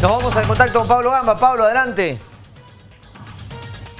Nos vamos al contacto con Pablo Gamba. Pablo, adelante.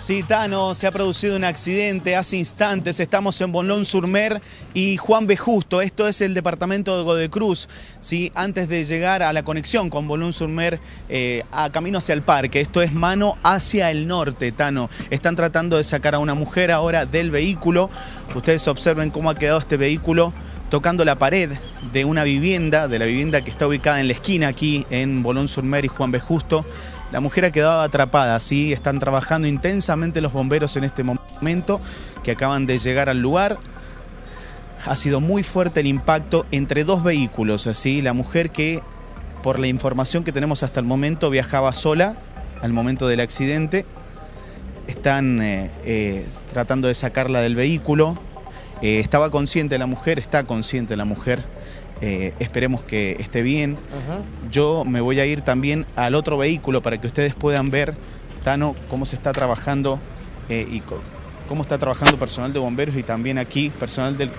Sí, Tano, se ha producido un accidente hace instantes. Estamos en Bonlón Surmer y Juan B. Justo. Esto es el departamento de Godecruz. Sí, antes de llegar a la conexión con Bonlón Surmer, eh, a camino hacia el parque. Esto es mano hacia el norte, Tano. Están tratando de sacar a una mujer ahora del vehículo. Ustedes observen cómo ha quedado este vehículo tocando la pared de una vivienda, de la vivienda que está ubicada en la esquina aquí en Bolón Surmer y Juan B. Justo. La mujer ha quedado atrapada, sí, están trabajando intensamente los bomberos en este momento que acaban de llegar al lugar. Ha sido muy fuerte el impacto entre dos vehículos, así la mujer que por la información que tenemos hasta el momento viajaba sola al momento del accidente. Están eh, eh, tratando de sacarla del vehículo. Eh, estaba consciente la mujer, está consciente la mujer. Eh, esperemos que esté bien. Yo me voy a ir también al otro vehículo para que ustedes puedan ver, Tano, cómo se está trabajando eh, y cómo está trabajando personal de bomberos y también aquí personal del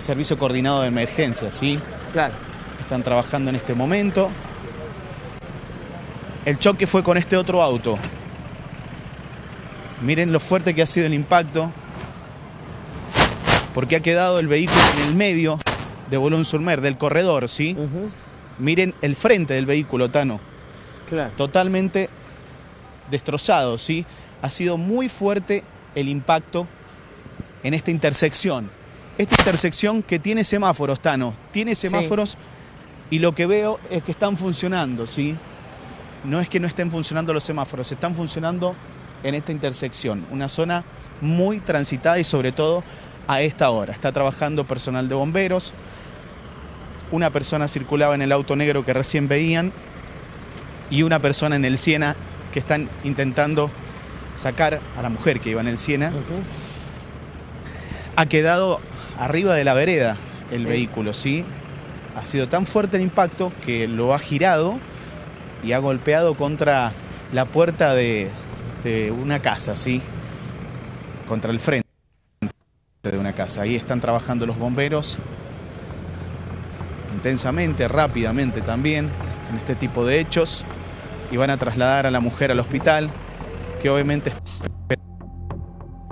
Servicio Coordinado de Emergencia, ¿sí? Claro. Están trabajando en este momento. El choque fue con este otro auto. Miren lo fuerte que ha sido el impacto. Porque ha quedado el vehículo en el medio de Bolón Surmer, del corredor, ¿sí? Miren el frente del vehículo, Tano. Claro. Totalmente destrozado, ¿sí? Ha sido muy fuerte el impacto en esta intersección. Esta intersección que tiene semáforos, Tano. Tiene semáforos y lo que veo es que están funcionando, ¿sí? No es que no estén funcionando los semáforos, están funcionando en esta intersección. Una zona muy transitada y sobre todo a esta hora. Está trabajando personal de bomberos, una persona circulaba en el auto negro que recién veían y una persona en el Siena que están intentando sacar a la mujer que iba en el Siena. Ha quedado arriba de la vereda el vehículo, ¿sí? Ha sido tan fuerte el impacto que lo ha girado y ha golpeado contra la puerta de, de una casa, ¿sí? Contra el frente de una casa. Ahí están trabajando los bomberos intensamente, rápidamente también en este tipo de hechos y van a trasladar a la mujer al hospital, que obviamente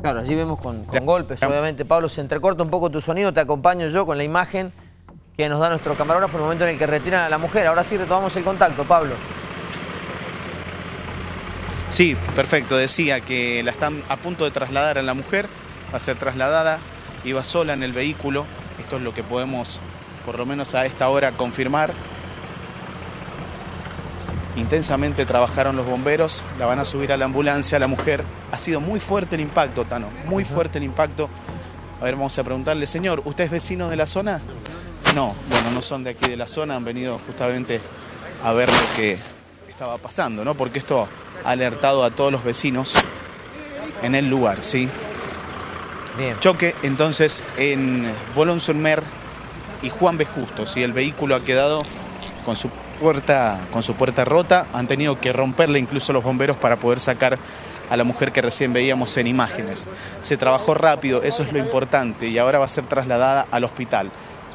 Claro, allí vemos con, con golpes, obviamente. Pablo, se entrecorta un poco tu sonido, te acompaño yo con la imagen que nos da nuestro camarógrafo en el momento en el que retiran a la mujer. Ahora sí retomamos el contacto, Pablo. Sí, perfecto. Decía que la están a punto de trasladar a la mujer, va a ser trasladada, iba sola en el vehículo. Esto es lo que podemos, por lo menos a esta hora, confirmar. Intensamente trabajaron los bomberos, la van a subir a la ambulancia, la mujer. Ha sido muy fuerte el impacto, Tano, muy fuerte el impacto. A ver, vamos a preguntarle, señor, ¿usted es vecino de la zona? No, bueno, no son de aquí de la zona, han venido justamente a ver lo que estaba pasando, ¿no? Porque esto ha alertado a todos los vecinos en el lugar, ¿sí? Choque entonces en Bolón Surmer y Juan B. Justo. El vehículo ha quedado con su puerta, con su puerta rota, han tenido que romperle incluso los bomberos para poder sacar a la mujer que recién veíamos en imágenes. Se trabajó rápido, eso es lo importante, y ahora va a ser trasladada al hospital.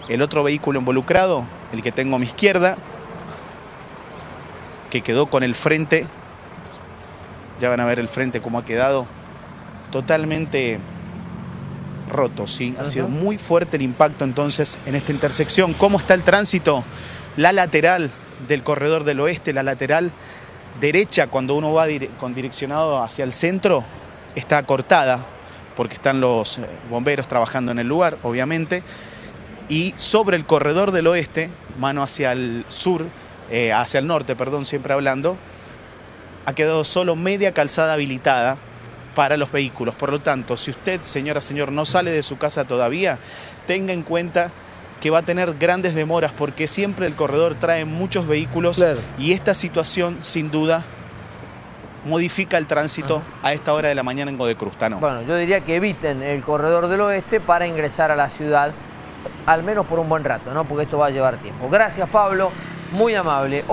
El otro vehículo involucrado, el que tengo a mi izquierda, que quedó con el frente, ya van a ver el frente cómo ha quedado, totalmente roto, ¿sí? Ha sido muy fuerte el impacto entonces en esta intersección. ¿Cómo está el tránsito? La lateral del corredor del oeste, la lateral derecha cuando uno va dire- con direccionado hacia el centro, está cortada porque están los eh, bomberos trabajando en el lugar, obviamente. Y sobre el corredor del oeste, mano hacia el sur, eh, hacia el norte, perdón, siempre hablando, ha quedado solo media calzada habilitada para los vehículos. Por lo tanto, si usted, señora, señor, no sale de su casa todavía, tenga en cuenta que va a tener grandes demoras porque siempre el corredor trae muchos vehículos Claro. y esta situación, sin duda, modifica el tránsito a esta hora de la mañana en Godecruz, ¿no? Bueno, yo diría que eviten el corredor del oeste para ingresar a la ciudad, al menos por un buen rato, ¿no? Porque esto va a llevar tiempo. Gracias, Pablo. Muy amable.